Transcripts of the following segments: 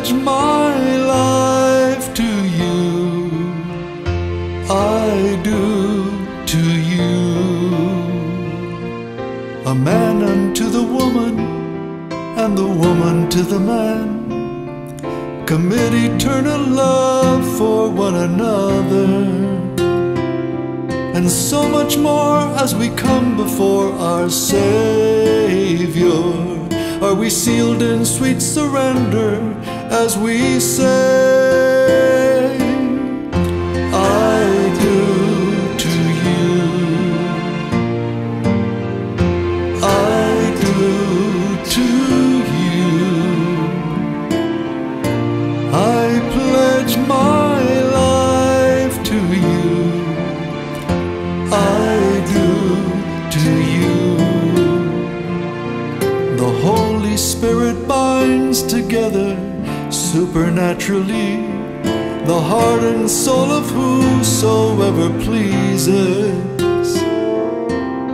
pledge my life to you. I do to you. A man unto the woman, and the woman to the man. Commit eternal love for one another. And so much more as we come before our Savior. Are we sealed in sweet surrender as we say, I do to you. I do to you. I pledge my life to you. I do to you. The Holy Spirit binds together supernaturally the heart and soul of whosoever pleases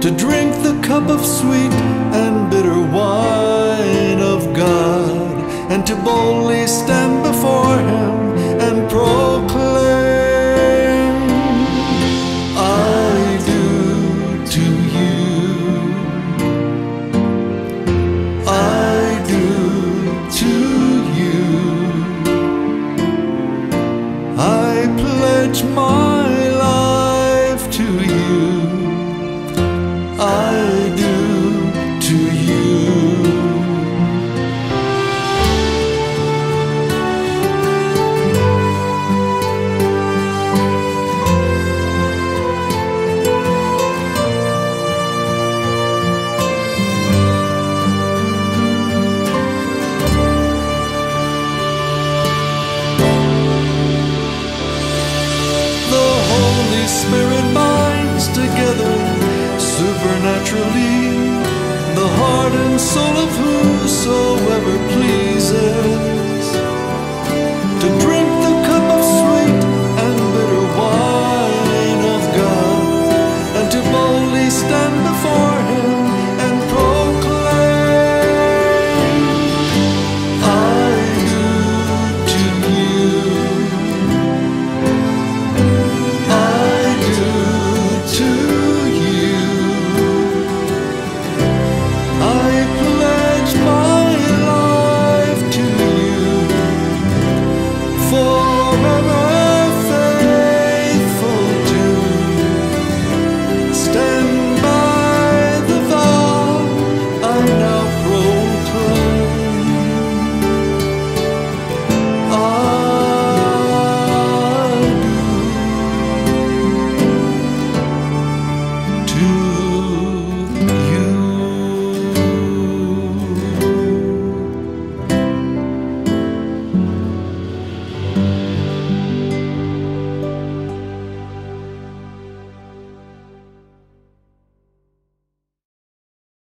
to drink the cup of sweet and bitter wine of God and to boldly stand pledge my heart and soul of whosoever